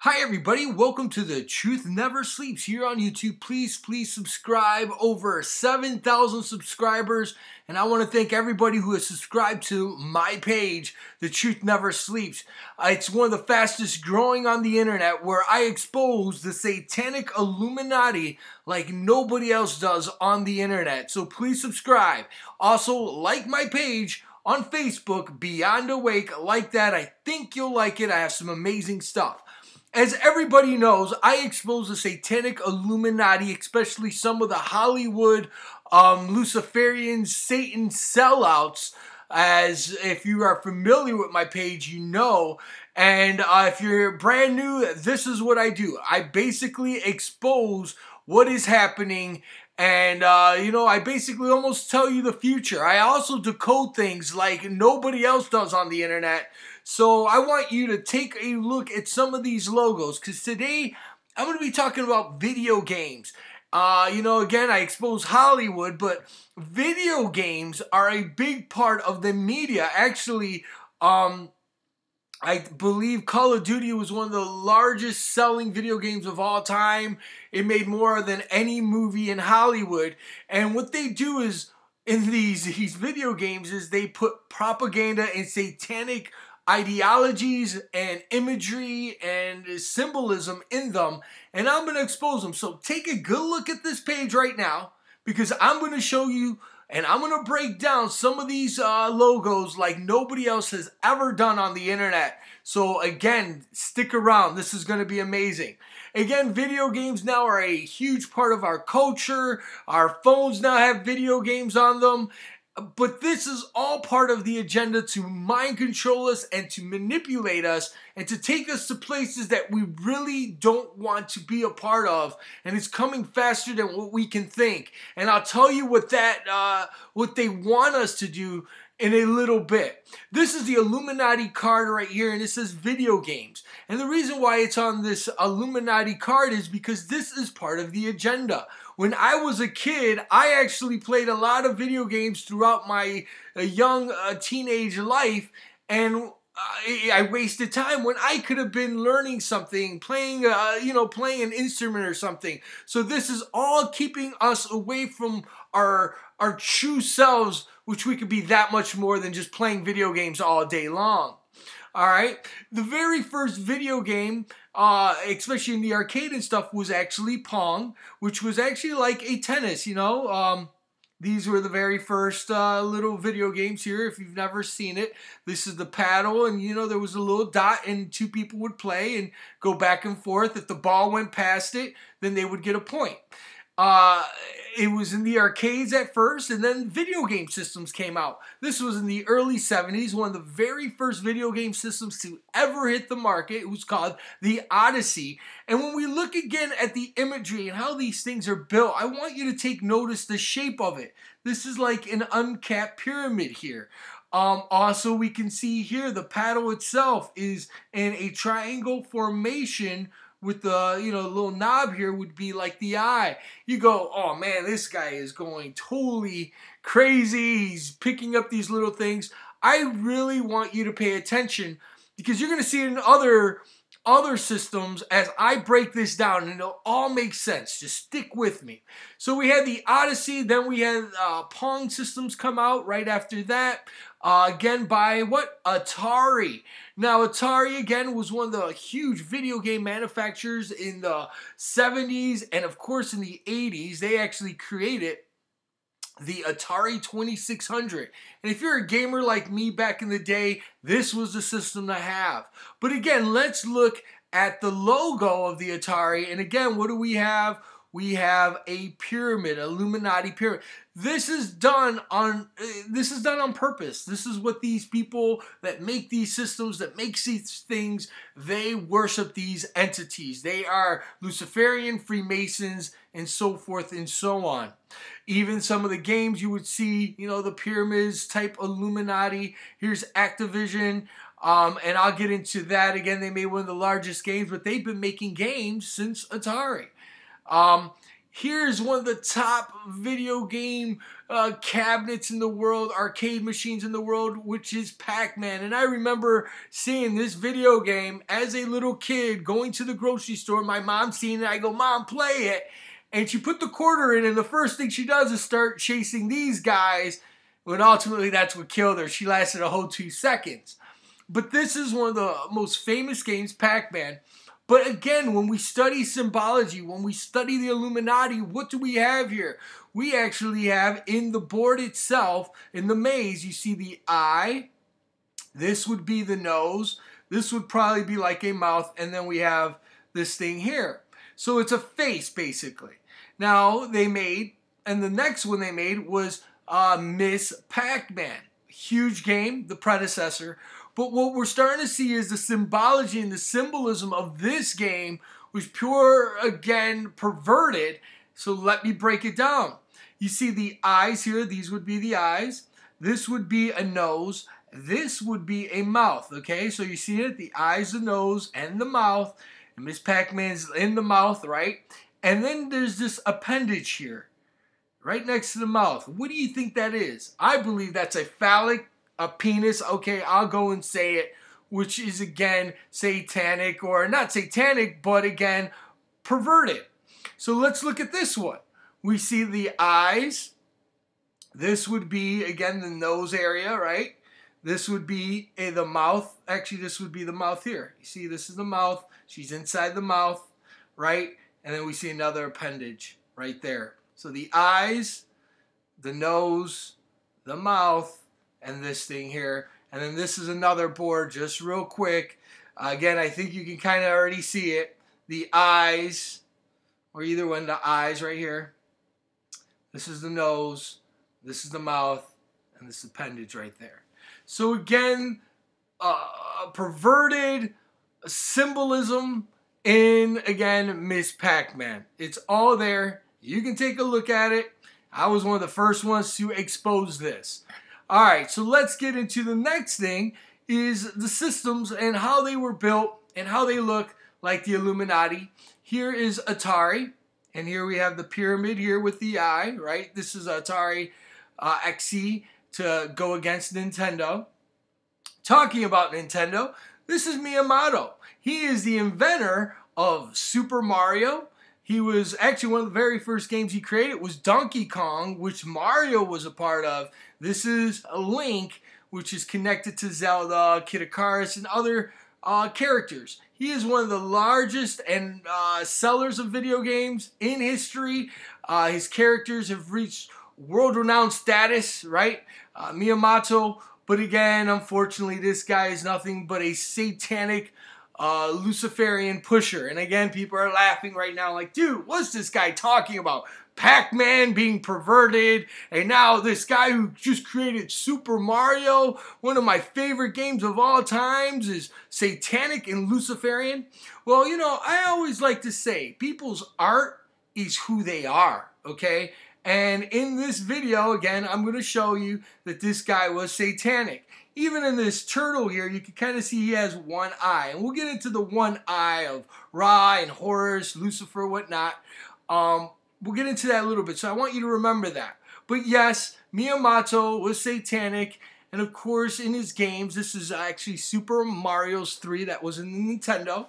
Hi, everybody. Welcome to The Truth Never Sleeps here on YouTube. Please, please subscribe. Over 7,000 subscribers. And I want to thank everybody who has subscribed to my page, The Truth Never Sleeps. Uh, it's one of the fastest growing on the internet where I expose the satanic Illuminati like nobody else does on the internet. So please subscribe. Also, like my page on Facebook, Beyond Awake. Like that. I think you'll like it. I have some amazing stuff. As everybody knows, I expose the satanic Illuminati, especially some of the Hollywood um, Luciferian Satan sellouts. As if you are familiar with my page, you know. And uh, if you're brand new, this is what I do. I basically expose what is happening and, uh, you know, I basically almost tell you the future. I also decode things like nobody else does on the internet. So I want you to take a look at some of these logos because today I'm going to be talking about video games. Uh, you know, again, I expose Hollywood, but video games are a big part of the media. Actually, um, I believe Call of Duty was one of the largest selling video games of all time. It made more than any movie in Hollywood. And what they do is in these these video games is they put propaganda and satanic ideologies and imagery and symbolism in them, and I'm going to expose them. So take a good look at this page right now because I'm going to show you and I'm going to break down some of these uh, logos like nobody else has ever done on the internet. So again, stick around. This is going to be amazing. Again, video games now are a huge part of our culture. Our phones now have video games on them. But this is all part of the agenda to mind control us and to manipulate us and to take us to places that we really don't want to be a part of. And it's coming faster than what we can think. And I'll tell you what that, uh, what they want us to do in a little bit. This is the Illuminati card right here, and it says video games. And the reason why it's on this Illuminati card is because this is part of the agenda. When I was a kid, I actually played a lot of video games throughout my uh, young uh, teenage life, and I, I, wasted time when I could have been learning something, playing, uh, you know, playing an instrument or something. So this is all keeping us away from our our true selves, which we could be that much more than just playing video games all day long. All right, the very first video game uh, especially in the arcade and stuff, was actually Pong, which was actually like a tennis, you know. Um, these were the very first uh, little video games here. If you've never seen it, this is the paddle, and you know there was a little dot, and two people would play and go back and forth. If the ball went past it, then they would get a point. Uh, it was in the arcades at first, and then video game systems came out. This was in the early 70s, one of the very first video game systems to ever hit the market. It was called the Odyssey. And when we look again at the imagery and how these things are built, I want you to take notice the shape of it. This is like an uncapped pyramid here. Um, also, we can see here the paddle itself is in a triangle formation with the you know little knob here would be like the eye. You go, oh man, this guy is going totally crazy. He's picking up these little things. I really want you to pay attention because you're going to see it in other other systems as I break this down and it'll all make sense. Just stick with me. So we had the Odyssey, then we had uh, Pong systems come out right after that. Uh, again by what? Atari. Now Atari again was one of the huge video game manufacturers in the 70s and of course in the 80s. They actually created the Atari 2600. And if you're a gamer like me back in the day, this was the system to have. But again, let's look at the logo of the Atari. And again, what do we have? We have a pyramid, Illuminati pyramid. This is done on uh, this is done on purpose. This is what these people that make these systems, that make these things, they worship these entities. They are Luciferian, Freemasons, and so forth and so on. Even some of the games you would see, you know, the pyramids type Illuminati. Here's Activision. Um, and I'll get into that again. They made one of the largest games, but they've been making games since Atari. Um, Here's one of the top video game uh, cabinets in the world, arcade machines in the world, which is Pac-Man. And I remember seeing this video game as a little kid going to the grocery store. My mom seeing it. I go, Mom, play it. And she put the quarter in, and the first thing she does is start chasing these guys. But ultimately, that's what killed her. She lasted a whole two seconds. But this is one of the most famous games, Pac-Man. But again, when we study symbology, when we study the Illuminati, what do we have here? We actually have in the board itself, in the maze, you see the eye. This would be the nose. This would probably be like a mouth. And then we have this thing here. So it's a face, basically. Now, they made, and the next one they made was uh, Miss Pac-Man. Huge game, the predecessor. But what we're starting to see is the symbology and the symbolism of this game was pure, again, perverted. So let me break it down. You see the eyes here, these would be the eyes. This would be a nose. This would be a mouth, okay? So you see it, the eyes, the nose, and the mouth. And Miss Pac-Man's in the mouth, right? And then there's this appendage here, right next to the mouth. What do you think that is? I believe that's a phallic a penis, okay, I'll go and say it, which is again satanic or not satanic, but again perverted. So let's look at this one. We see the eyes. This would be again the nose area, right? This would be a, the mouth. Actually, this would be the mouth here. You see, this is the mouth. She's inside the mouth, right? And then we see another appendage right there. So the eyes, the nose, the mouth, and this thing here. And then this is another board, just real quick. Uh, again, I think you can kind of already see it. The eyes, or either one, the eyes right here. This is the nose, this is the mouth, and this appendage right there. So again, uh, perverted symbolism in, again, Miss Pac-Man. It's all there. You can take a look at it. I was one of the first ones to expose this. All right, so let's get into the next thing is the systems and how they were built and how they look like the Illuminati. Here is Atari, and here we have the pyramid here with the eye, right? This is Atari uh, XE to go against Nintendo. Talking about Nintendo, this is Miyamoto. He is the inventor of Super Mario. He was actually one of the very first games he created was Donkey Kong, which Mario was a part of. This is a Link, which is connected to Zelda, Kid Icarus, and other uh, characters. He is one of the largest and uh, sellers of video games in history. Uh, his characters have reached world-renowned status, right? Uh, Miyamoto, but again, unfortunately, this guy is nothing but a satanic uh, Luciferian pusher. And again, people are laughing right now, like, dude, what's this guy talking about? Pac-Man being perverted, and now this guy who just created Super Mario, one of my favorite games of all times, is satanic and Luciferian. Well, you know, I always like to say people's art is who they are, okay? And in this video, again, I'm going to show you that this guy was satanic. Even in this turtle here, you can kind of see he has one eye. And we'll get into the one eye of Ra and Horus, Lucifer, whatnot. Um, We'll get into that a little bit, so I want you to remember that. But yes, Miyamoto was satanic, and of course, in his games, this is actually Super Mario's 3 that was in the Nintendo.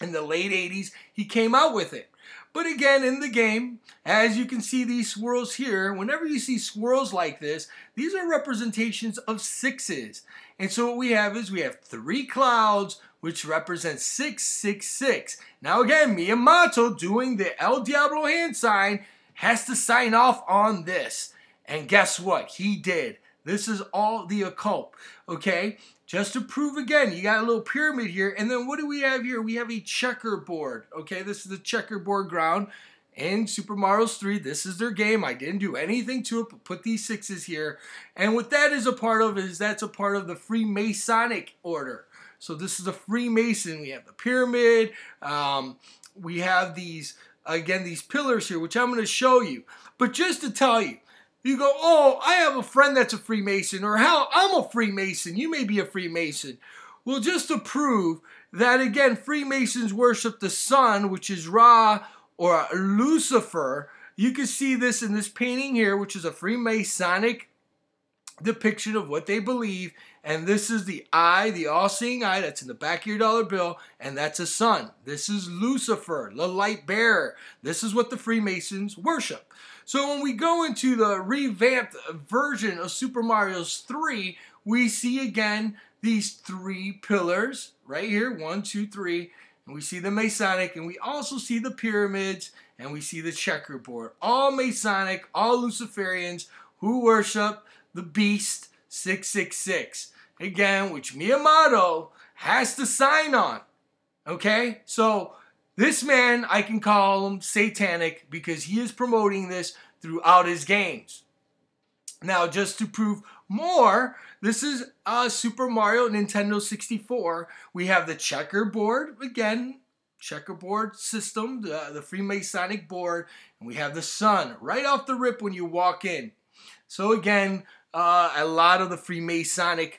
In the late 80s, he came out with it. But again, in the game, as you can see these swirls here, whenever you see swirls like this, these are representations of sixes. And so what we have is we have three clouds, which represents 666. Now again, Miyamoto doing the El Diablo hand sign has to sign off on this. And guess what? He did. This is all the occult, okay? Just to prove again, you got a little pyramid here, and then what do we have here? We have a checkerboard, okay? This is the checkerboard ground in Super Mario 3. This is their game. I didn't do anything to it, but put these sixes here. And what that is a part of is that's a part of the Freemasonic order. So this is a Freemason. We have the pyramid. Um, we have these, again, these pillars here, which I'm going to show you. But just to tell you, you go, oh, I have a friend that's a Freemason, or how I'm a Freemason. You may be a Freemason. Well, just to prove that, again, Freemasons worship the sun, which is Ra, or Lucifer. You can see this in this painting here, which is a Freemasonic depiction of what they believe. And this is the eye, the all seeing eye that's in the back of your dollar bill, and that's a sun. This is Lucifer, the light bearer. This is what the Freemasons worship. So when we go into the revamped version of Super Mario's 3, we see again these three pillars right here one, two, three. And we see the Masonic, and we also see the pyramids, and we see the checkerboard. All Masonic, all Luciferians who worship the beast 666. Again, which Miyamoto has to sign on. Okay? So this man, I can call him satanic because he is promoting this throughout his games. Now, just to prove more, this is uh, Super Mario Nintendo 64. We have the checkerboard, again, checkerboard system, the, the Freemasonic board, and we have the sun right off the rip when you walk in. So again, uh, a lot of the Freemasonic,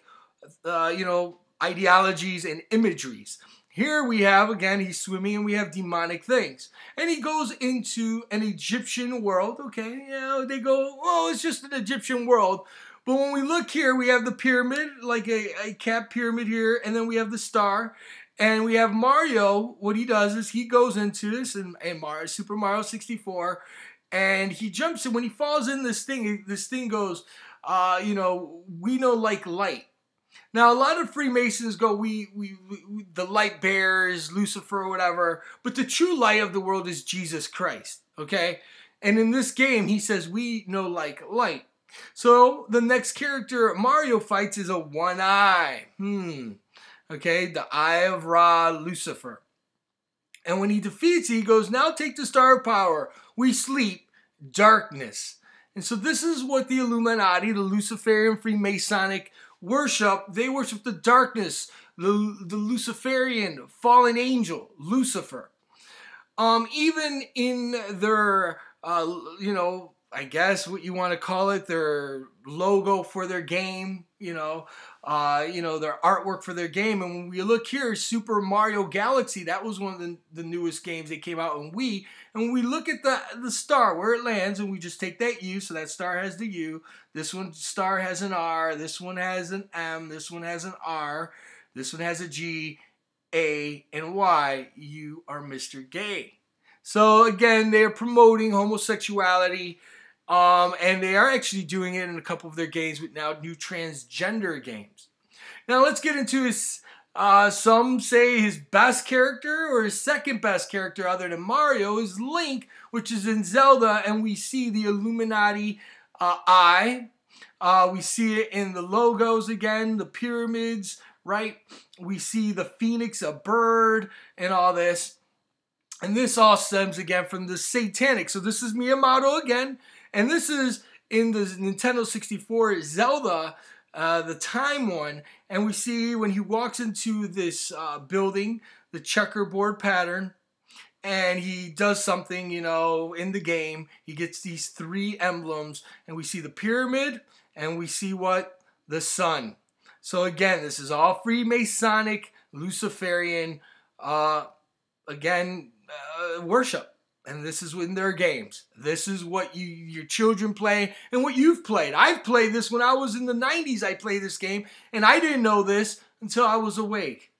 uh, you know, ideologies and imageries. Here we have, again, he's swimming and we have demonic things. And he goes into an Egyptian world, okay? You know, they go, oh, it's just an Egyptian world. But when we look here, we have the pyramid, like a, a cap pyramid here, and then we have the star. And we have Mario, what he does is he goes into this in, in Mario, Super Mario 64, and he jumps in. When he falls in this thing, this thing goes, uh, you know, we know like light. Now, a lot of Freemasons go, we, we, we, the light bears, Lucifer, whatever, but the true light of the world is Jesus Christ, okay? And in this game, he says, we know like light. So the next character Mario fights is a one eye. Hmm. Okay, the Eye of Ra, Lucifer. And when he defeats, he goes, Now take the Star of Power. We sleep, darkness. And so this is what the Illuminati, the Luciferian Freemasonic worship. They worship the darkness, the, the Luciferian fallen angel, Lucifer. Um, even in their, uh, you know, I guess what you want to call it, their logo for their game, you know, uh, you know, their artwork for their game. And when we look here, Super Mario Galaxy, that was one of the, the newest games that came out on Wii. And when we look at the, the star, where it lands, and we just take that U, so that star has the U. This one star has an R, this one has an M, this one has an R, this one has a G, A, and Y. You are Mr. Gay. So again, they are promoting homosexuality. Um, and they are actually doing it in a couple of their games with now new transgender games. Now let's get into his. Uh, some say his best character or his second best character, other than Mario, is Link, which is in Zelda, and we see the Illuminati uh, eye. Uh, we see it in the logos again, the pyramids, right? We see the phoenix, a bird, and all this. And this all stems again from the satanic. So this is Miyamoto again and this is in the Nintendo 64 Zelda, uh, the time one. And we see when he walks into this uh, building, the checkerboard pattern, and he does something, you know, in the game. He gets these three emblems, and we see the pyramid, and we see what? The sun. So again, this is all Freemasonic, Luciferian, uh, again, uh, worship and this is in their games. This is what you your children play and what you've played. I've played this when I was in the 90s. I played this game and I didn't know this until I was awake.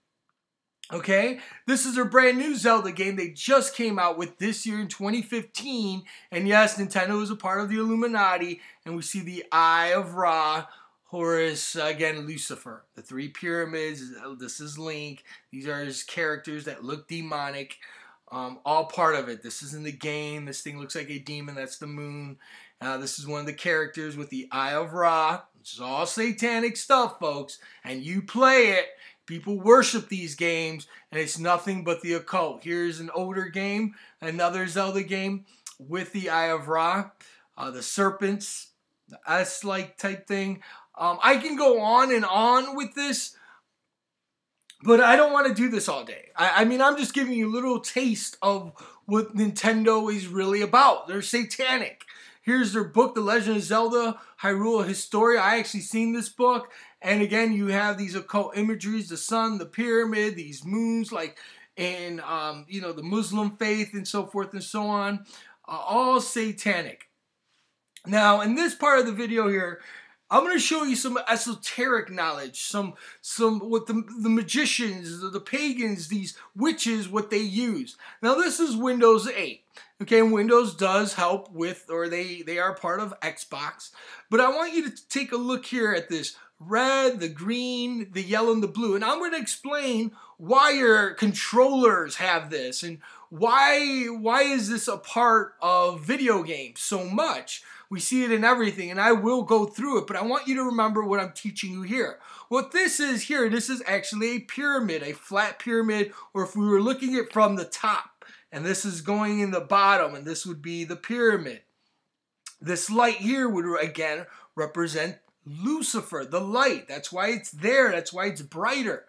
Okay? This is a brand new Zelda game they just came out with this year in 2015. And yes, Nintendo is a part of the Illuminati and we see the Eye of Ra Horus, again, Lucifer. The three pyramids. This is Link. These are his characters that look demonic. Um, all part of it. This is in the game. This thing looks like a demon. That's the moon. Uh, this is one of the characters with the Eye of Ra. This is all satanic stuff, folks. And you play it. People worship these games, and it's nothing but the occult. Here's an older game, another Zelda game with the Eye of Ra, uh, the serpents, the S-like type thing. Um, I can go on and on with this, but I don't want to do this all day. I, I, mean, I'm just giving you a little taste of what Nintendo is really about. They're satanic. Here's their book, The Legend of Zelda Hyrule Historia. I actually seen this book. And again, you have these occult imageries, the sun, the pyramid, these moons. Like, in um, you know the Muslim faith and so forth and so on, uh, all satanic. Now, in this part of the video here, I'm going to show you some esoteric knowledge, some some what the the magicians, the, the pagans, these witches, what they use. Now, this is Windows 8. Okay, Windows does help with, or they they are part of Xbox. But I want you to take a look here at this red, the green, the yellow, and the blue. And I'm going to explain why your controllers have this and why why is this a part of video games so much. We see it in everything, and I will go through it, but I want you to remember what I'm teaching you here. What this is here, this is actually a pyramid, a flat pyramid, or if we were looking at from the top, and this is going in the bottom, and this would be the pyramid. This light here would again represent Lucifer, the light. That's why it's there. That's why it's brighter.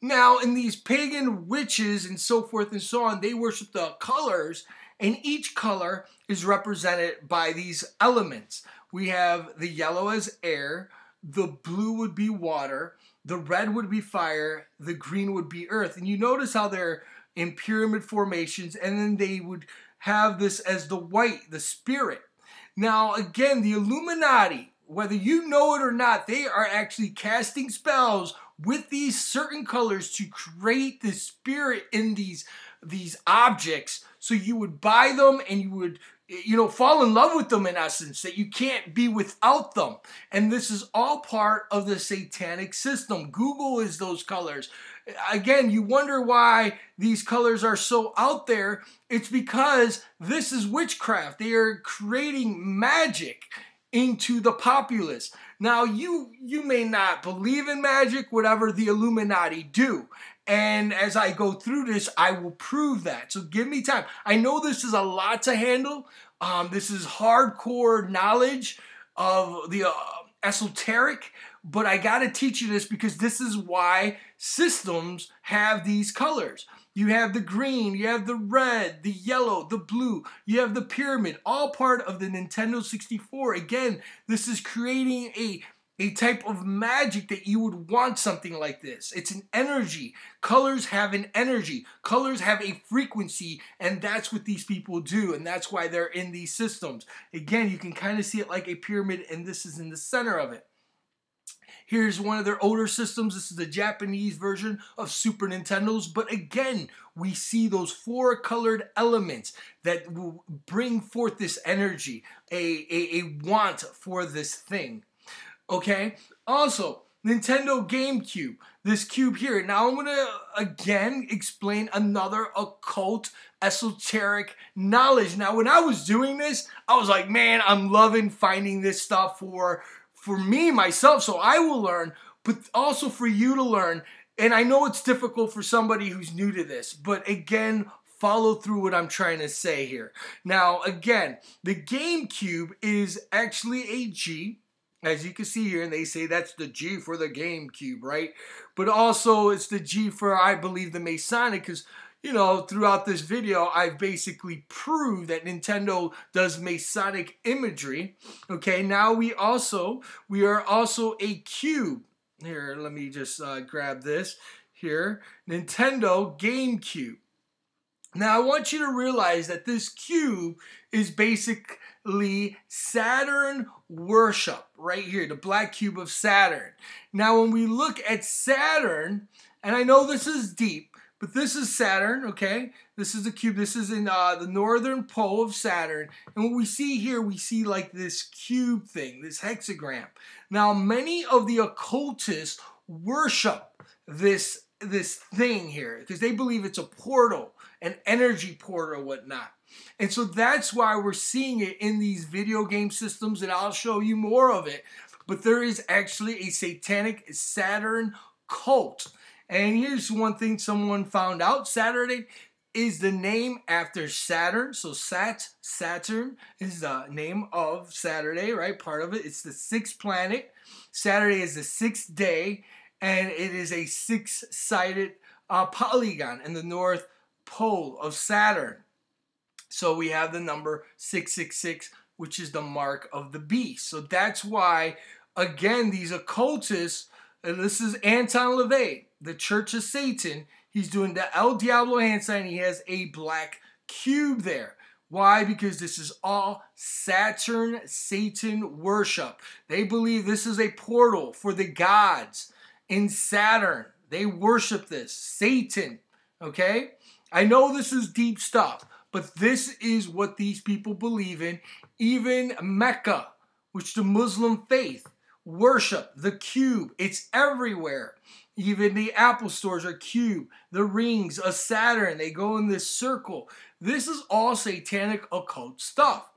Now, in these pagan witches and so forth and so on, they worship the colors, and each color is represented by these elements. We have the yellow as air, the blue would be water, the red would be fire, the green would be earth. And you notice how they're in pyramid formations, and then they would have this as the white, the spirit. Now, again, the Illuminati, whether you know it or not, they are actually casting spells with these certain colors to create the spirit in these these objects so you would buy them and you would you know fall in love with them in essence that you can't be without them. And this is all part of the satanic system. Google is those colors. Again you wonder why these colors are so out there. It's because this is witchcraft. They are creating magic into the populace. Now you you may not believe in magic, whatever the Illuminati do. And as I go through this, I will prove that. So give me time. I know this is a lot to handle. Um, this is hardcore knowledge of the uh, esoteric, but I got to teach you this because this is why systems have these colors. You have the green, you have the red, the yellow, the blue, you have the pyramid, all part of the Nintendo 64. Again, this is creating a a type of magic that you would want something like this. It's an energy. Colors have an energy. Colors have a frequency, and that's what these people do, and that's why they're in these systems. Again, you can kind of see it like a pyramid, and this is in the center of it. Here's one of their older systems. This is the Japanese version of Super Nintendo's. But again, we see those four colored elements that will bring forth this energy, a, a, a want for this thing. Okay? Also, Nintendo GameCube, this cube here. Now I'm gonna again explain another occult esoteric knowledge. Now when I was doing this, I was like, man, I'm loving finding this stuff for for me myself so I will learn, but also for you to learn. And I know it's difficult for somebody who's new to this, but again, follow through what I'm trying to say here. Now, again, the GameCube is actually a G, as you can see here, and they say that's the G for the GameCube, right? But also it's the G for, I believe, the Masonic, because you know, throughout this video, I've basically proved that Nintendo does Masonic imagery. Okay, now we also, we are also a cube. Here, let me just uh, grab this here. Nintendo GameCube. Now, I want you to realize that this cube is basically Saturn worship right here, the black cube of Saturn. Now, when we look at Saturn, and I know this is deep, but this is Saturn, okay? This is the cube. This is in uh, the northern pole of Saturn. And what we see here, we see like this cube thing, this hexagram. Now, many of the occultists worship this, this thing here because they believe it's a portal, an energy portal, whatnot. And so that's why we're seeing it in these video game systems, and I'll show you more of it. But there is actually a satanic Saturn cult and here's one thing someone found out Saturday is the name after Saturn. So Sat Saturn is the name of Saturday, right? Part of it. It's the sixth planet. Saturday is the sixth day, and it is a six-sided uh, polygon in the north pole of Saturn. So we have the number 666, which is the mark of the beast. So that's why, again, these occultists and this is Anton LaVey, the Church of Satan. He's doing the El Diablo hand sign. He has a black cube there. Why? Because this is all Saturn Satan worship. They believe this is a portal for the gods in Saturn. They worship this. Satan. Okay? I know this is deep stuff, but this is what these people believe in. Even Mecca, which the Muslim faith worship, the cube, it's everywhere. Even the Apple stores are cube. The rings, a Saturn, they go in this circle. This is all satanic occult stuff.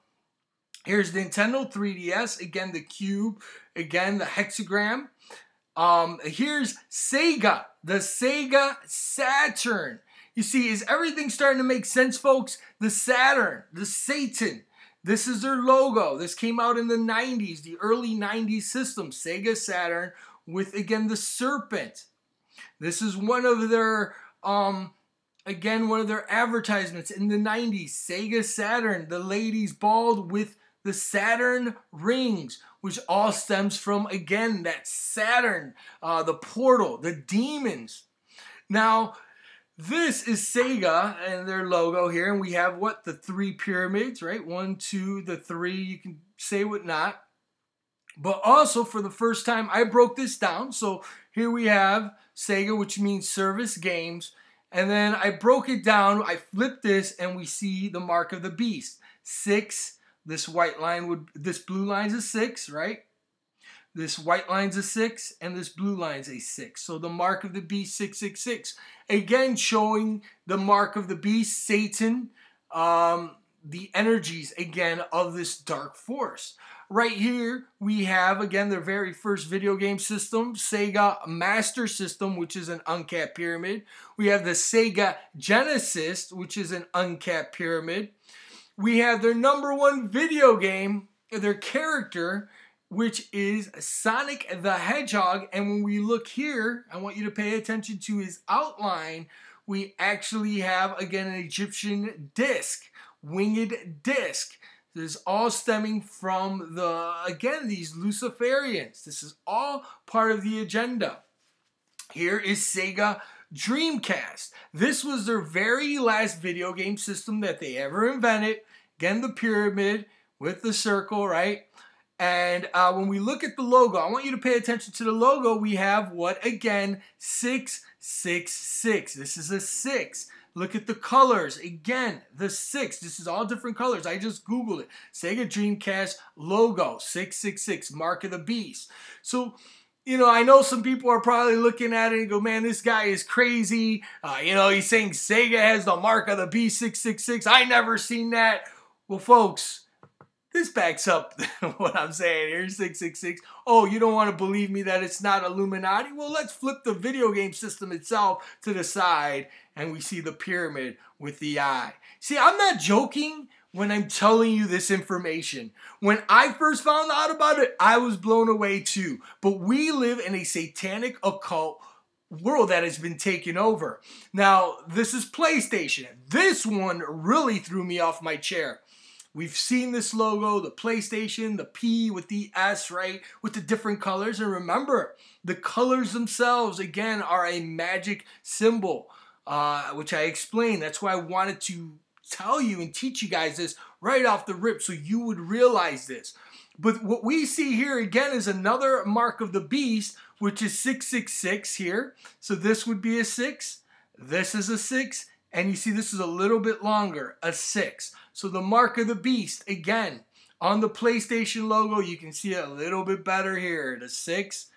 Here's Nintendo 3DS, again the cube, again the hexagram. Um, here's Sega, the Sega Saturn. You see, is everything starting to make sense, folks? The Saturn, the Satan. This is their logo. This came out in the 90s, the early 90s system, Sega Saturn, with again the serpent. This is one of their um again one of their advertisements in the 90s, Sega Saturn, the ladies bald with the Saturn rings, which all stems from, again, that Saturn, uh, the portal, the demons. Now, this is Sega and their logo here, and we have what? The three pyramids, right? One, two, the three, you can say what not. But also, for the first time, I broke this down. So here we have Sega, which means service games. And then I broke it down, I flipped this, and we see the mark of the beast. Six this white line would, this blue line's a six, right? This white line's a six, and this blue line's a six. So the mark of the beast, 666. Again, showing the mark of the beast, Satan, um, the energies, again, of this dark force. Right here, we have, again, their very first video game system, Sega Master System, which is an uncapped pyramid. We have the Sega Genesis, which is an uncapped pyramid we have their number one video game, their character, which is Sonic the Hedgehog. And when we look here, I want you to pay attention to his outline. We actually have, again, an Egyptian disc, winged disc. This is all stemming from the, again, these Luciferians. This is all part of the agenda. Here is Sega Dreamcast. This was their very last video game system that they ever invented. Again, the pyramid with the circle, right? And uh, when we look at the logo, I want you to pay attention to the logo. We have what again? 666. This is a 6. Look at the colors. Again, the 6. This is all different colors. I just Googled it. Sega Dreamcast logo 666, Mark of the Beast. So, you know, I know some people are probably looking at it and go, man, this guy is crazy. Uh, you know, he's saying Sega has the Mark of the Beast 666. I never seen that. Well, folks, this backs up what I'm saying here 666. Oh, you don't want to believe me that it's not Illuminati? Well, let's flip the video game system itself to the side and we see the pyramid with the eye. See, I'm not joking when I'm telling you this information. When I first found out about it, I was blown away too. But we live in a satanic occult world that has been taken over. Now, this is PlayStation. This one really threw me off my chair. We've seen this logo, the PlayStation, the P with the S, right? With the different colors. And remember, the colors themselves, again, are a magic symbol, uh, which I explained. That's why I wanted to tell you and teach you guys this right off the rip so you would realize this. But what we see here again is another mark of the beast, which is 666 here. So this would be a 6. This is a 6. And you see this is a little bit longer, a 6. So the mark of the beast, again, on the PlayStation logo, you can see it a little bit better here. The 6,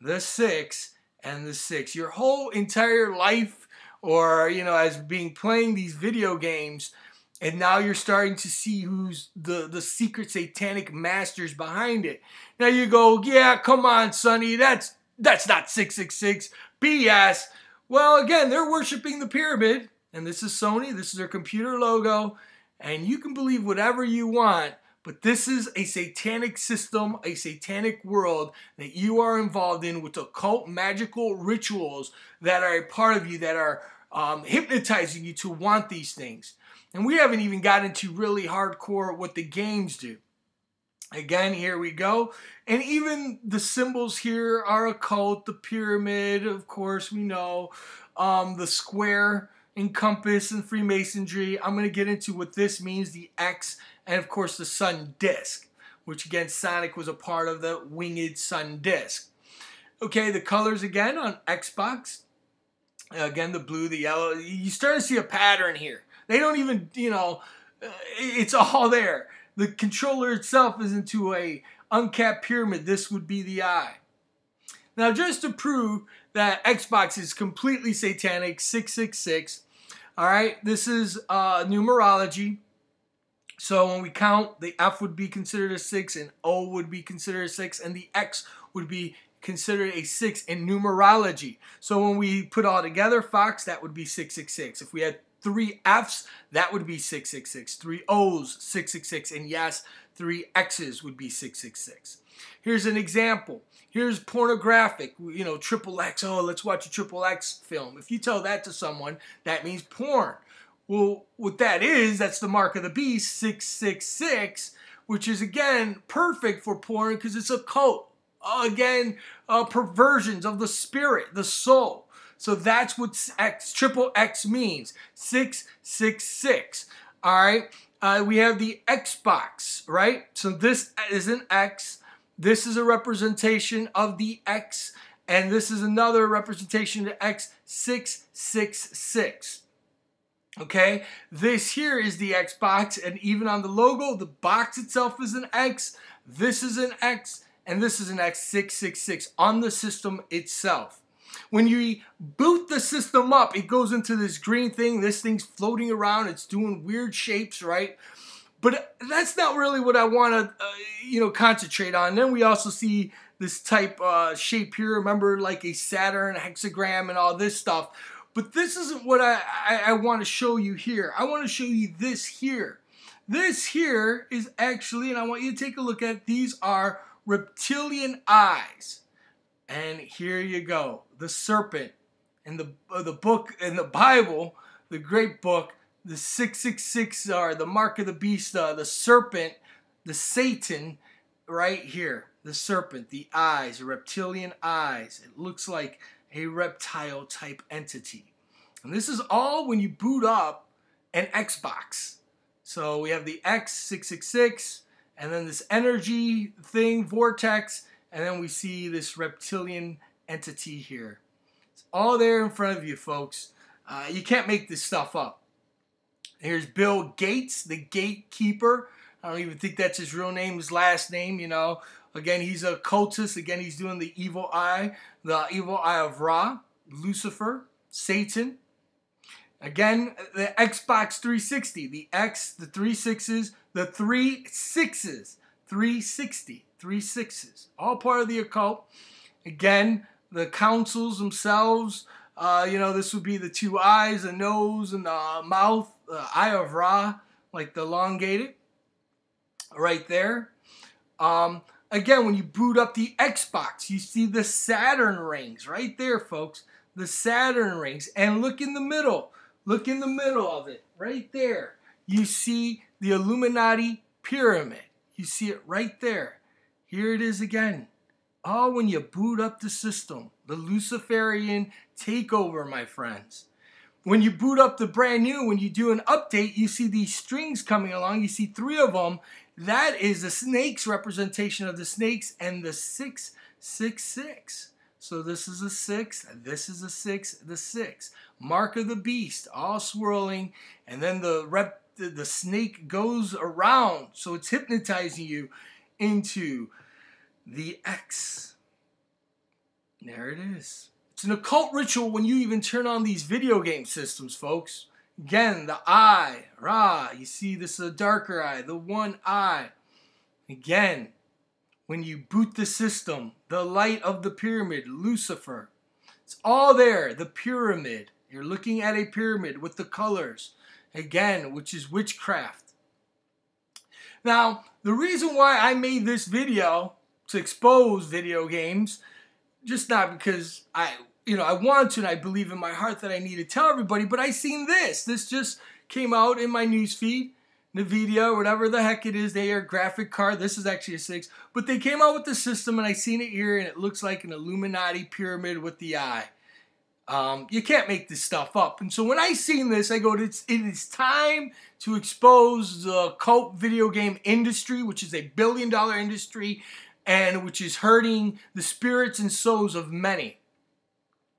the 6, and the 6. Your whole entire life, or, you know, as being playing these video games, and now you're starting to see who's the, the secret satanic masters behind it. Now you go, yeah, come on, Sonny, that's that's not 666. BS. Well, again, they're worshiping the pyramid, and this is Sony, this is their computer logo and you can believe whatever you want, but this is a satanic system, a satanic world that you are involved in with occult magical rituals that are a part of you that are um, hypnotizing you to want these things. And we haven't even got into really hardcore what the games do. Again, here we go. And even the symbols here are occult. The pyramid, of course, we know. Um, the square and compass and Freemasonry. I'm going to get into what this means, the X, and of course the sun disk, which again, Sonic was a part of the winged sun disk. Okay, the colors again on Xbox. Again, the blue, the yellow. You start to see a pattern here. They don't even, you know, uh, it's all there. The controller itself is into a uncapped pyramid. This would be the eye. Now, just to prove that Xbox is completely satanic, 666. All right, this is uh, numerology. So when we count, the F would be considered a 6, and O would be considered a 6, and the X would be considered a 6 in numerology. So when we put all together, Fox, that would be 666. If we had three F's, that would be 666. Three O's, 666. And yes, three X's would be 666. Here's an example. Here's pornographic, you know, triple X. Oh, let's watch a triple X film. If you tell that to someone, that means porn. Well, what that is, that's the mark of the beast, 666, which is again perfect for porn because it's a cult again, uh, perversions of the spirit, the soul. So that's what X, triple X means. 666. All right. Uh, we have the Xbox, right? So this is an X. This is a representation of the X. And this is another representation of X666. Okay, this here is the Xbox, and even on the logo, the box itself is an X. This is an X, and this is an X666 on the system itself. When you boot the system up, it goes into this green thing. This thing's floating around. It's doing weird shapes, right? But that's not really what I want to, uh, you know, concentrate on. then we also see this type uh, shape here. Remember, like a Saturn hexagram and all this stuff. But this isn't what I, I, I want to show you here. I want to show you this here. This here is actually, and I want you to take a look at, these are reptilian eyes. And here you go. The serpent in the uh, the book in the Bible, the great book, the 666 are the mark of the beast, uh, the serpent, the Satan right here. The serpent, the eyes, reptilian eyes. It looks like a reptile type entity. And this is all when you boot up an Xbox. So we have the X666, and then this energy thing, vortex, and then we see this reptilian entity here. It's all there in front of you, folks. Uh, you can't make this stuff up. Here's Bill Gates, the gatekeeper. I don't even think that's his real name, his last name, you know. Again, he's a cultist. Again, he's doing the evil eye, the evil eye of Ra, Lucifer, Satan. Again, the Xbox 360, the X, the three sixes, the three sixes, 360, three sixes, all part of the occult. Again, the councils themselves, uh, you know, this would be the two eyes, the nose, and the mouth, the eye of Ra, like the elongated, right there. Um, again, when you boot up the Xbox, you see the Saturn rings right there, folks. The Saturn rings. And look in the middle. Look in the middle of it, right there. You see the Illuminati pyramid. You see it right there. Here it is again. Oh, when you boot up the system, the Luciferian takeover, my friends. When you boot up the brand new, when you do an update, you see these strings coming along. You see three of them. That is the snakes representation of the snakes and the 666. So this is a 6, this is a 6, the 6. Mark of the beast, all swirling, and then the rep the, the snake goes around. So it's hypnotizing you into the X. There it is. It's an occult ritual when you even turn on these video game systems, folks. Again, the eye, Ra, you see this is a darker eye, the one eye. Again, when you boot the system, the light of the pyramid, Lucifer. It's all there, the pyramid. You're looking at a pyramid with the colors again, which is witchcraft. Now, the reason why I made this video to expose video games, just not because I, you know, I want to and I believe in my heart that I need to tell everybody, but I seen this. This just came out in my newsfeed. NVIDIA, whatever the heck it is, they are graphic card. This is actually a 6. But they came out with the system, and I seen it here, and it looks like an Illuminati pyramid with the eye. Um, you can't make this stuff up. And so when I seen this, I go, it's, it is time to expose the cult video game industry, which is a billion dollar industry and which is hurting the spirits and souls of many.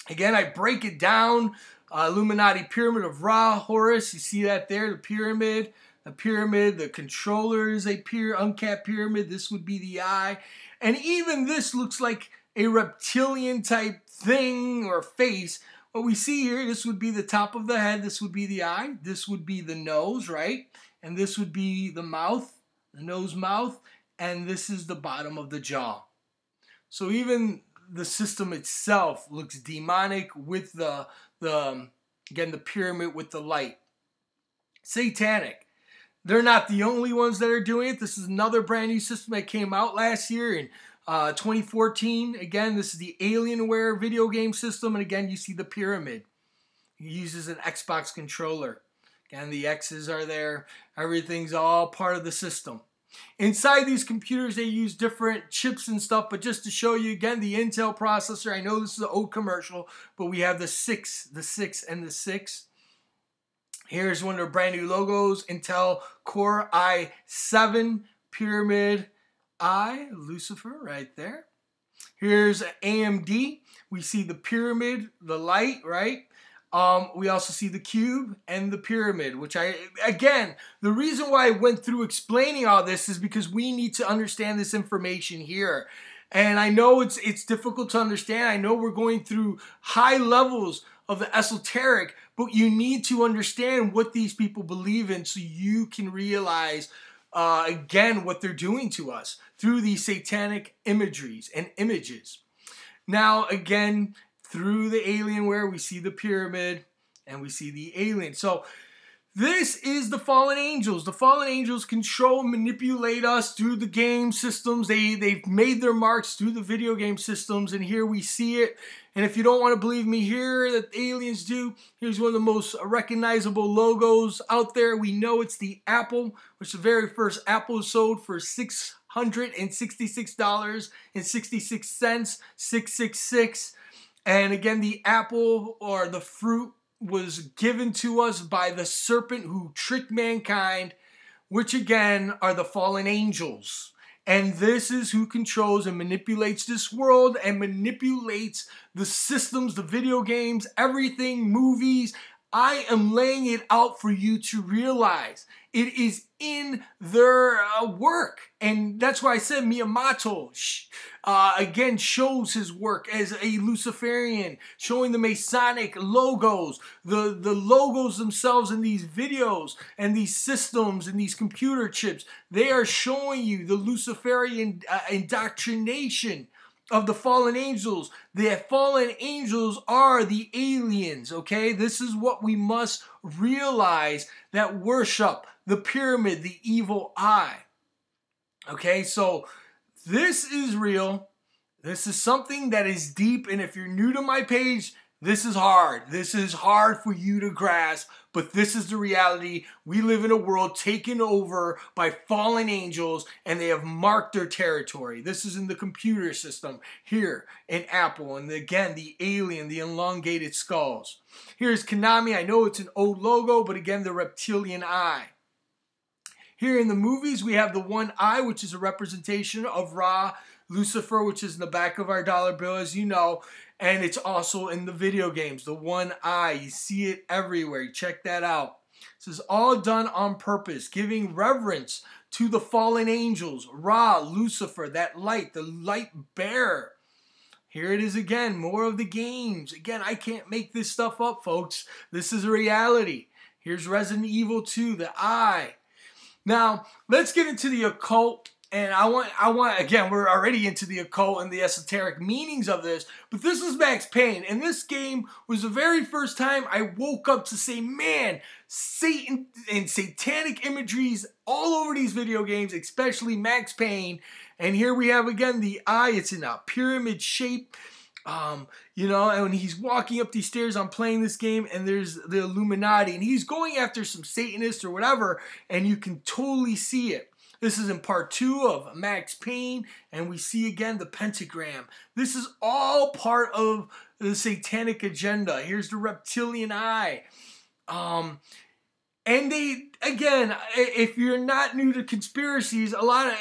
Again, I break it down. Uh, Illuminati Pyramid of Ra, Horus, you see that there, the pyramid. The pyramid, the controller is a pure uncapped pyramid. This would be the eye. And even this looks like a reptilian type thing or face. What we see here, this would be the top of the head, this would be the eye, this would be the nose, right? And this would be the mouth, the nose mouth, and this is the bottom of the jaw. So even the system itself looks demonic with the the um, again the pyramid with the light. Satanic. They're not the only ones that are doing it. This is another brand new system that came out last year in uh, 2014. Again, this is the Alienware video game system, and again, you see the pyramid. It uses an Xbox controller. Again, the X's are there. Everything's all part of the system. Inside these computers, they use different chips and stuff, but just to show you again, the Intel processor, I know this is an old commercial, but we have the 6, the 6 and the 6. Here's one of their brand new logos, Intel Core i7 Pyramid I, Lucifer, right there. Here's AMD. We see the pyramid, the light, right? Um, we also see the cube and the pyramid, which I, again, the reason why I went through explaining all this is because we need to understand this information here. And I know it's it's difficult to understand. I know we're going through high levels of the esoteric, but you need to understand what these people believe in so you can realize uh, again what they're doing to us through these satanic imageries and images. Now, again, through the Alienware, we see the pyramid and we see the alien. So, this is the fallen angels. The fallen angels control, manipulate us through the game systems. They they've made their marks through the video game systems, and here we see it. And if you don't want to believe me here that aliens do, here's one of the most recognizable logos out there. We know it's the Apple, which the very first Apple sold for six hundred and sixty-six dollars and sixty-six cents, six six six. And again, the apple or the fruit was given to us by the serpent who tricked mankind, which again are the fallen angels. And this is who controls and manipulates this world and manipulates the systems, the video games, everything, movies. I am laying it out for you to realize. It is in their uh, work. And that's why I said Miyamoto uh, again shows his work as a Luciferian, showing the Masonic logos, the, the logos themselves in these videos and these systems and these computer chips. They are showing you the Luciferian uh, indoctrination of the fallen angels. The fallen angels are the aliens, okay? This is what we must realize that worship the pyramid, the evil eye. Okay, so this is real. This is something that is deep, and if you're new to my page, this is hard. This is hard for you to grasp, but this is the reality. We live in a world taken over by fallen angels and they have marked their territory. This is in the computer system here in Apple. And again, the alien, the elongated skulls. Here's Konami. I know it's an old logo, but again, the reptilian eye. Here in the movies, we have the one eye, which is a representation of Ra, Lucifer, which is in the back of our dollar bill, as you know and it's also in the video games. The one eye, you see it everywhere. Check that out. This is all done on purpose, giving reverence to the fallen angels, Ra, Lucifer, that light, the light bearer. Here it is again, more of the games. Again, I can't make this stuff up, folks. This is a reality. Here's Resident Evil 2, the eye. Now, let's get into the occult and I want, I want, again, we're already into the occult and the esoteric meanings of this, but this is Max Payne, and this game was the very first time I woke up to say, man, Satan and satanic imageries all over these video games, especially Max Payne. And here we have again the eye, it's in a pyramid shape. um, you know, and he's walking up these stairs, I'm playing this game, and there's the Illuminati, and he's going after some Satanists or whatever, and you can totally see it. This is in part two of Max Payne, and we see again the pentagram. This is all part of the satanic agenda. Here's the reptilian eye. Um, and they, again, if you're not new to conspiracies, a lot of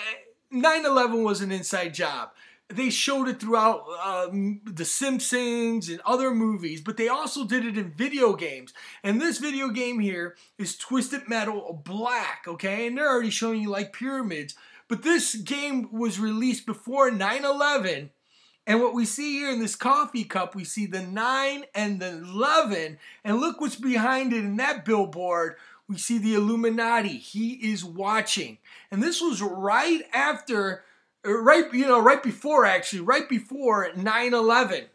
9 11 was an inside job they showed it throughout um, The Simpsons and other movies, but they also did it in video games. And this video game here is Twisted Metal Black, okay? And they're already showing you like pyramids. But this game was released before 9 11. And what we see here in this coffee cup, we see the 9 and the 11. And look what's behind it in that billboard. We see the Illuminati. He is watching. And this was right after right you know right before actually right before 9-11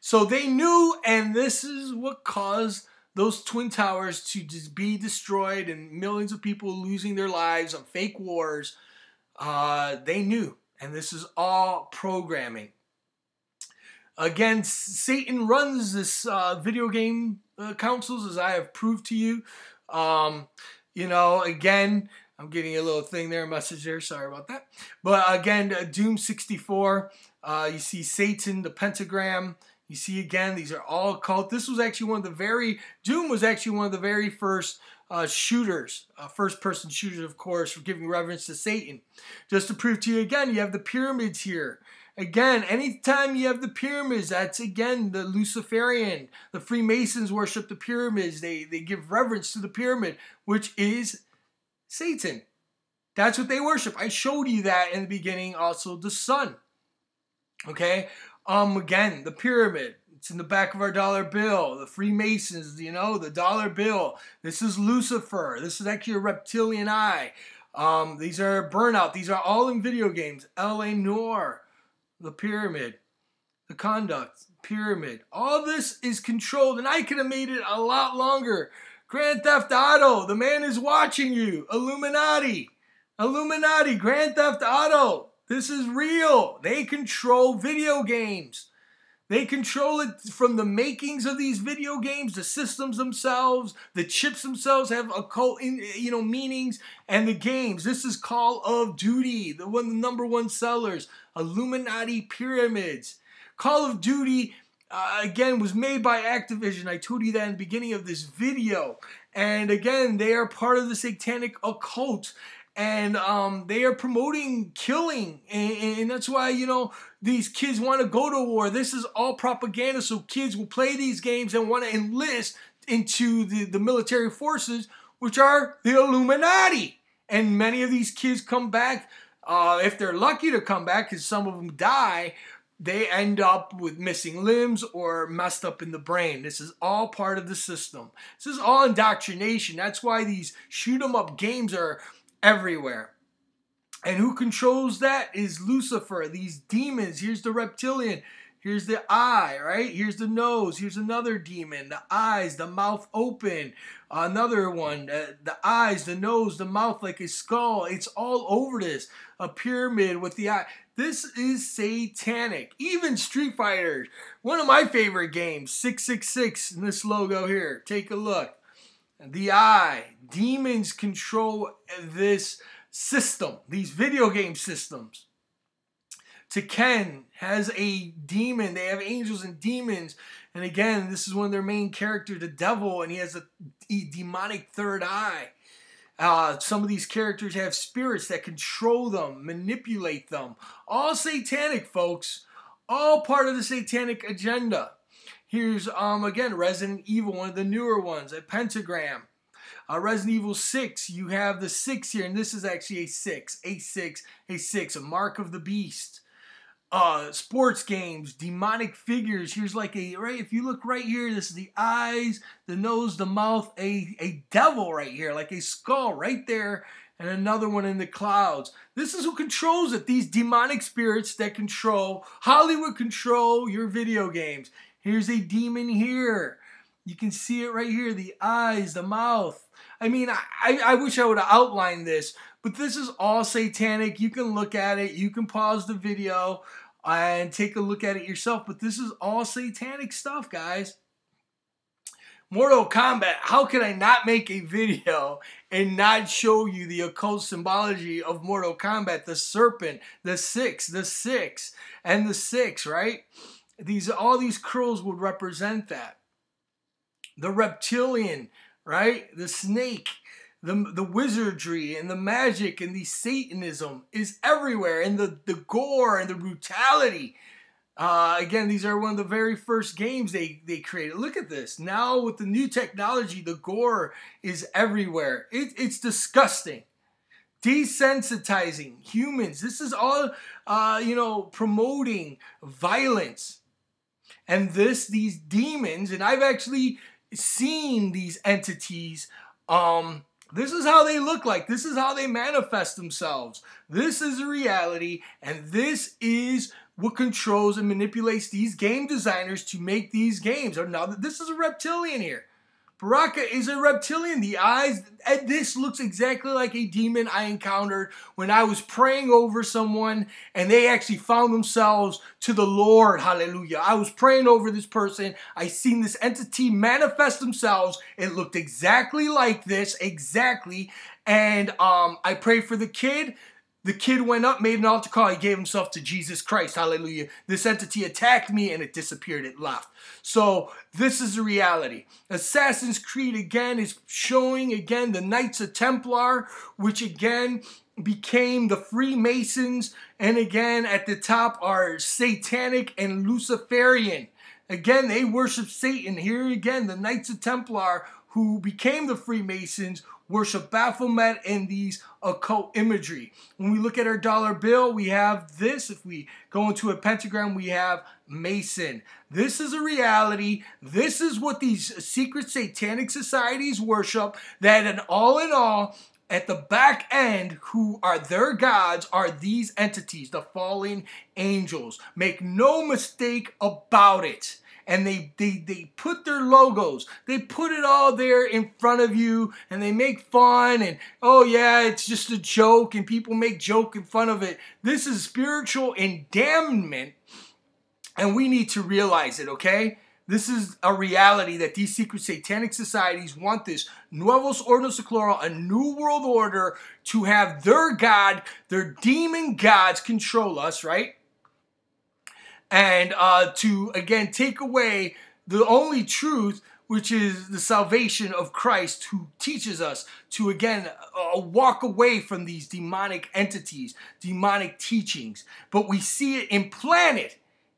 so they knew and this is what caused those twin towers to just be destroyed and millions of people losing their lives on fake wars. Uh, they knew and this is all programming. Again satan runs this uh, video game uh, councils as i have proved to you. Um, you know again I'm getting a little thing there, message there. Sorry about that. But again, uh, Doom 64. Uh, you see Satan, the pentagram. You see again, these are all cult. This was actually one of the very Doom was actually one of the very first uh, shooters, uh, first person shooters, of course, for giving reverence to Satan. Just to prove to you again, you have the pyramids here. Again, anytime you have the pyramids, that's again the Luciferian. The Freemasons worship the pyramids. They they give reverence to the pyramid, which is Satan. That's what they worship. I showed you that in the beginning, also the sun. Okay? Um, again, the pyramid. It's in the back of our dollar bill. The Freemasons, you know, the dollar bill. This is Lucifer. This is actually a reptilian eye. Um, these are Burnout. These are all in video games. L.A. Noire, the pyramid, the Conduit, pyramid. All this is controlled, and I could have made it a lot longer. Grand Theft Auto, the man is watching you. Illuminati, Illuminati, Grand Theft Auto. This is real. They control video games. They control it from the makings of these video games, the systems themselves, the chips themselves have occult, you know, meanings, and the games. This is Call of Duty, the one, the number one sellers. Illuminati pyramids. Call of Duty uh, again was made by Activision. I told you that in the beginning of this video. And again, they are part of the satanic occult. And um, they are promoting killing. And, and that's why, you know, these kids want to go to war. This is all propaganda. So kids will play these games and want to enlist into the, the military forces, which are the Illuminati. And many of these kids come back, uh, if they're lucky to come back, because some of them die, they end up with missing limbs or messed up in the brain. This is all part of the system. This is all indoctrination. That's why these shoot 'em up games are everywhere. And who controls that is Lucifer, these demons. Here's the reptilian. Here's the eye, right? Here's the nose. Here's another demon. The eyes, the mouth open. Another one, uh, the eyes, the nose, the mouth like a skull. It's all over this. A pyramid with the eye. This is satanic. Even Street Fighter, one of my favorite games, 666, in this logo here. Take a look. The eye. Demons control this system, these video game systems. Tekken has a demon. They have angels and demons. And again, this is one of their main characters, the devil, and he has a demonic third eye. Uh, some of these characters have spirits that control them, manipulate them. All satanic, folks. All part of the satanic agenda. Here's um again Resident Evil, one of the newer ones, a pentagram. Uh, Resident Evil 6, you have the 6 here, and this is actually a 6, a 6, a 6, a mark of the beast uh sports games demonic figures. Here's like a right if you look right here this is the eyes the nose the mouth a a devil right here like a skull right there and another one in the clouds. This is who controls it these demonic spirits that control hollywood control your video games. Here's a demon here you can see it right here the eyes the mouth i mean i i, wish i would have outlined this but this is all satanic. You can look at it. You can pause the video. and take a look at it yourself. But this is all satanic stuff, guys. Mortal Kombat, how could I not make a video and not show you the occult symbology of Mortal Kombat? The serpent, the six, the six, and the six, right? These all these curls would represent that. The reptilian, right? The snake, the, the wizardry and the magic and the Satanism is everywhere, and the, the gore and the brutality uh, again, these are one of the very first games they, they created. Look at this. Now, with the new technology, the gore is everywhere. It, it's disgusting. Desensitizing humans. This is all, uh, you know, promoting violence. And this, these demons, and I've actually seen these entities. Um, this is how they look like. This is how they manifest themselves. This is a reality, and this is what controls and manipulates these game designers to make these games. Or now this is a reptilian here. Baraka is a reptilian. The eyes, this looks exactly like a demon I encountered when I was praying over someone and they actually found themselves to the Lord. Hallelujah. I was praying over this person. I seen this entity manifest themselves. It looked exactly like this, exactly. And um, I prayed for the kid. The kid went up, made an altar call. He gave himself to Jesus Christ. Hallelujah. This entity attacked me and it disappeared. It left. So, this is the reality. Assassin's Creed again is showing again the Knights of Templar, which again became the Freemasons. And again, at the top are Satanic and Luciferian. Again, they worship Satan. Here again, the Knights of Templar who became the Freemasons worship Baphomet and these occult imagery. When we look at our dollar bill, we have this. If we go into a pentagram, we have Mason. This is a reality. This is what these secret satanic societies worship. That, and all in all, at the back end, who are their gods, are these entities, the fallen angels. Make no mistake about it and they, they, they put their logos, they put it all there in front of you and they make fun and, oh yeah, it's just a joke and people make joke in fun of it. This is spiritual endamnment and we need to realize it, okay? This is a reality that these secret satanic societies want this Nuevos Orden Secloral, a new world order, to have their God, their demon gods control us, right? And uh, to again take away the only truth which is the salvation of Christ, who teaches us to again uh, walk away from these demonic entities, demonic teachings. But we see it implanted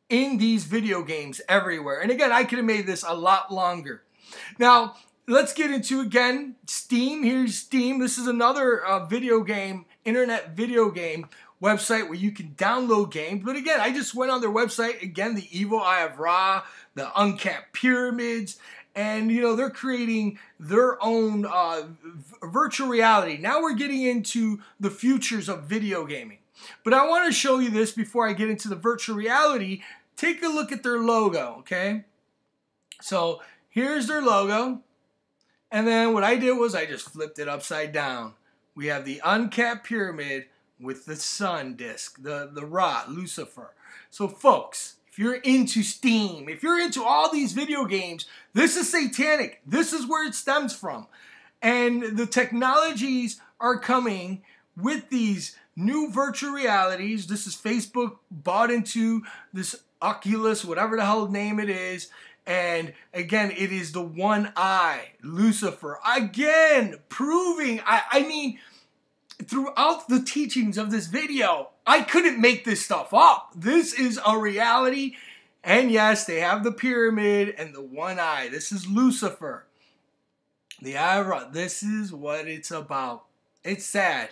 in these video games everywhere. And again, I could have made this a lot longer. Now, let's get into again Steam. Here's Steam. This is another uh, video game, internet video game website where you can download games. But again, I just went on their website. Again, the Evil Eye of Ra, the Uncapped Pyramids, and you know they're creating their own uh, virtual reality. Now we're getting into the futures of video gaming. But I want to show you this before I get into the virtual reality. Take a look at their logo, okay? So here's their logo. And then what I did was I just flipped it upside down. We have the uncapped pyramid with the sun disk, the, the Ra, Lucifer. So, folks, if you're into Steam, if you're into all these video games, this is satanic. This is where it stems from. And the technologies are coming with these new virtual realities. This is Facebook bought into this Oculus, whatever the hell name it is. And again, it is the one eye, Lucifer. Again, proving, I, I mean, throughout the teachings of this video, I couldn't make this stuff up. This is a reality. And yes, they have the pyramid and the one eye. This is Lucifer. The eye This is what it's about. It's sad.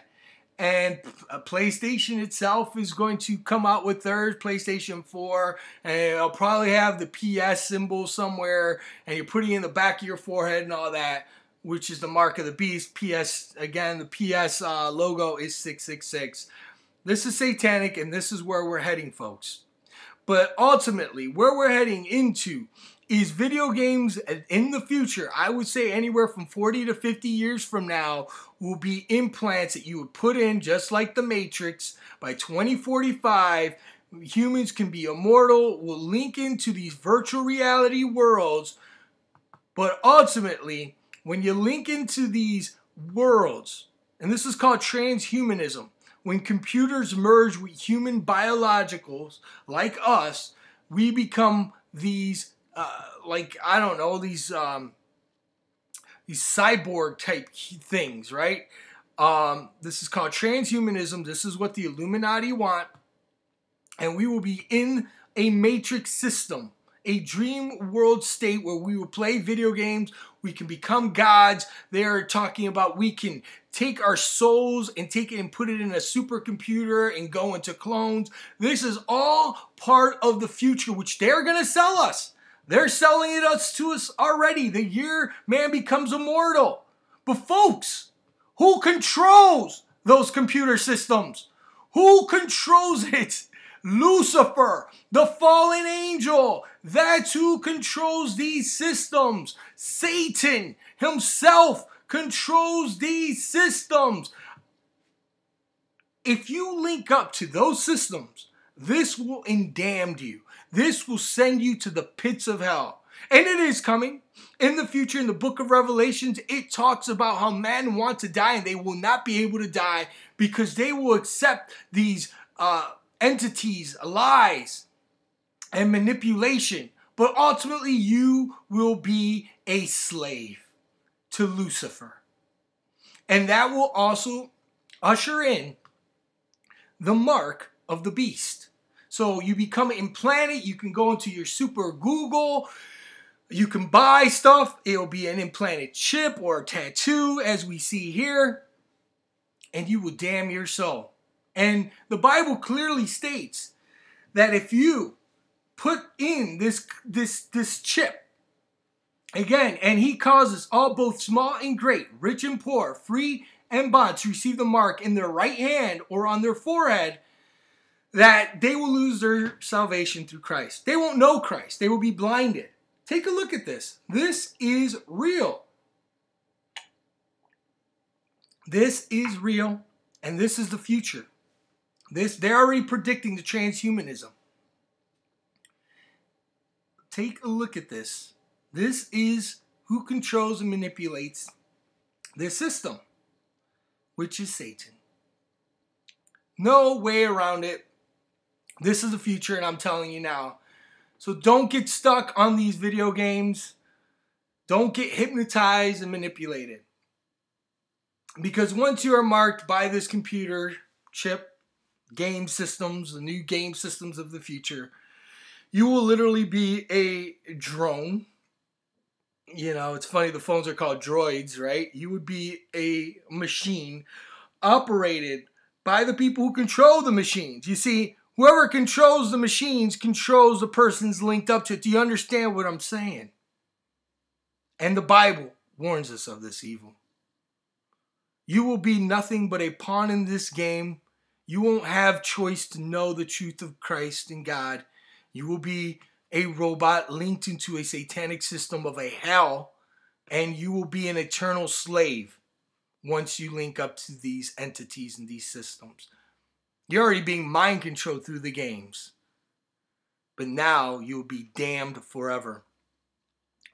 And PlayStation itself is going to come out with their PlayStation 4, and it'll probably have the PS symbol somewhere, and you're putting it in the back of your forehead and all that which is the mark of the beast. PS, again, the PS uh, logo is 666. This is satanic, and this is where we're heading, folks. But ultimately, where we're heading into is video games in the future, I would say anywhere from 40 to 50 years from now, will be implants that you would put in just like the Matrix by 2045 humans can be immortal, will link into these virtual reality worlds. But ultimately, when you link into these worlds, and this is called transhumanism, when computers merge with human biologicals like us, we become these, uh, like, I don't know, these, um, these cyborg type things, right? Um, this is called transhumanism. This is what the Illuminati want. And we will be in a matrix system, a dream world state where we will play video games. We can become gods. They're talking about we can take our souls and take it and put it in a supercomputer and go into clones. This is all part of the future, which they're going to sell us. They're selling it us to us already. The year man becomes immortal. But folks, who controls those computer systems? Who controls it? Lucifer, the fallen angel. That's who controls these systems. Satan himself controls these systems. If you link up to those systems, this will endamn you. This will send you to the pits of hell. And it is coming. In the future, in the book of Revelations, it talks about how men want to die and they will not be able to die because they will accept these uh, entities, lies, and manipulation. But ultimately, you will be a slave to Lucifer. And that will also usher in the mark of the beast. So you become implanted, you can go into your super Google, you can buy stuff, it'll be an implanted chip or a tattoo, as we see here, and you will damn your soul. And the Bible clearly states that if you put in this this this chip again, and he causes all both small and great, rich and poor, free and bond to receive the mark in their right hand or on their forehead, that they will lose their salvation through Christ. They won't know Christ. They will be blinded. Take a look at this. This is real. This is real, and this is the future. This they're already predicting the transhumanism. Take a look at this. This is who controls and manipulates this system, which is Satan. No way around it. This is the future, and I'm telling you now. So don't get stuck on these video games. Don't get hypnotized and manipulated. Because once you are marked by this computer chip, game systems, the new game systems of the future, you will literally be a drone. You know, it's funny, the phones are called droids, right? You would be a machine operated by the people who control the machines. You see, Whoever controls the machines controls the persons linked up to it. Do you understand what I'm saying? And the Bible warns us of this evil. You will be nothing but a pawn in this game. You won't have choice to know the truth of Christ and God. You will be a robot linked into a satanic system of a hell, and you will be an eternal slave once you link up to these entities and these systems. You're already being mind controlled through the games. But now you'll be damned forever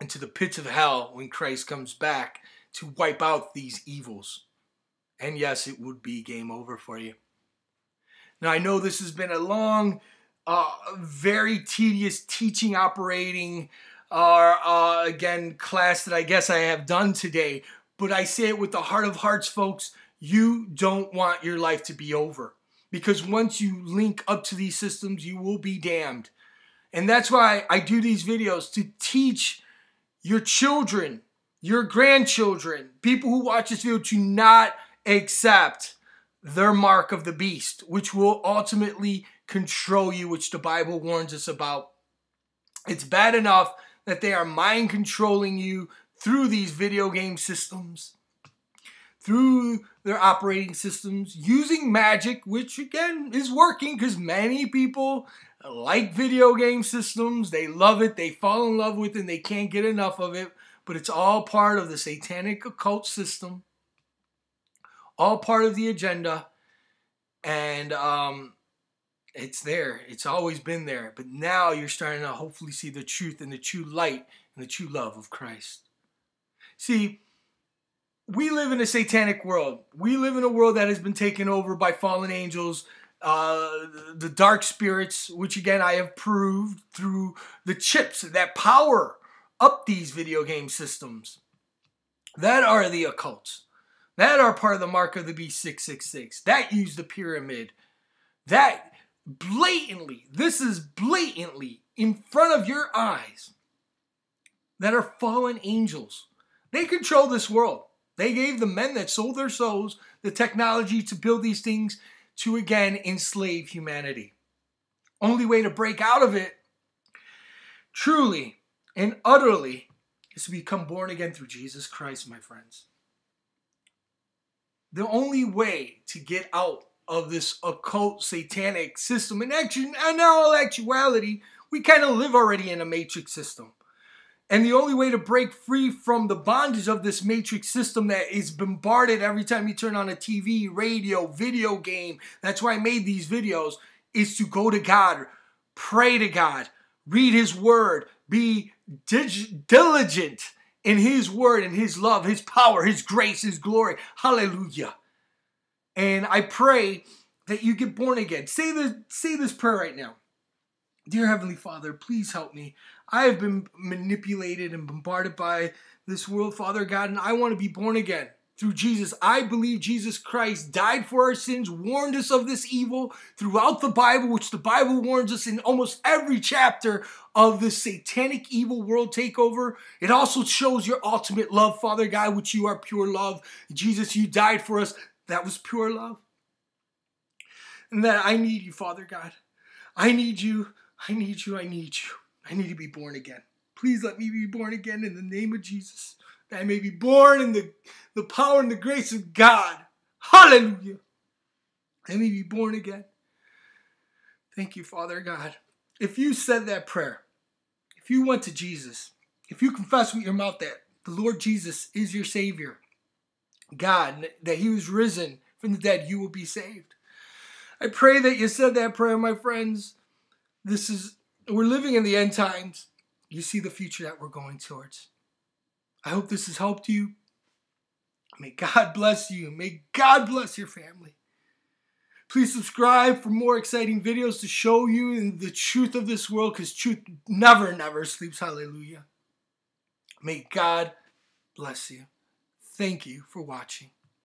into the pits of hell when Christ comes back to wipe out these evils. And yes, it would be game over for you. Now, I know this has been a long, uh, very tedious teaching operating, uh, uh, again, class that I guess I have done today. But I say it with the heart of hearts, folks. You don't want your life to be over because once you link up to these systems, you will be damned. And that's why I do these videos to teach your children, your grandchildren, people who watch this video to not accept their mark of the beast, which will ultimately control you, which the Bible warns us about. It's bad enough that they are mind controlling you through these video game systems through their operating systems using magic, which again is working because many people like video game systems. They love it, they fall in love with it, and they can't get enough of it. But it's all part of the satanic occult system, all part of the agenda. And um, it's there. It's always been there. But now you're starting to hopefully see the truth and the true light and the true love of Christ. See, we live in a satanic world. We live in a world that has been taken over by fallen angels, uh, the dark spirits, which again I have proved through the chips that power up these video game systems. That are the occults. That are part of the mark of the beast 666. That use the pyramid. That blatantly, this is blatantly in front of your eyes that are fallen angels. They control this world. They gave the men that sold their souls the technology to build these things to again enslave humanity. Only way to break out of it, truly and utterly, is to become born again through Jesus Christ, my friends. The only way to get out of this occult satanic system, and actually, in all actuality, we kind of live already in a matrix system. And the only way to break free from the bondage of this matrix system that is bombarded every time you turn on a TV, radio, video game, that's why I made these videos, is to go to God, pray to God, read His Word, be diligent in His Word in His love, His power, His grace, His glory. Hallelujah. And I pray that you get born again. Say this, say this prayer right now. Dear Heavenly Father, please help me. I have been manipulated and bombarded by this world, Father God, and I want to be born again through Jesus. I believe Jesus Christ died for our sins, warned us of this evil throughout the Bible, which the Bible warns us in almost every chapter of the satanic evil world takeover. It also shows your ultimate love, Father God, which you are pure love. Jesus, you died for us. That was pure love. And that I need you, Father God. I need you I need you, I need you. I need to be born again. Please let me be born again in the name of Jesus. That I may be born in the, the power and the grace of God. Hallelujah. Let me be born again. Thank you, Father God. If you said that prayer, if you went to Jesus, if you confess with your mouth that the Lord Jesus is your Savior, God, that He was risen from the dead, you will be saved. I pray that you said that prayer, my friends. This is, we're living in the end times. You see the future that we're going towards. I hope this has helped you. May God bless you. May God bless your family. Please subscribe for more exciting videos to show you the truth of this world because truth never, never sleeps. Hallelujah. May God bless you. Thank you for watching.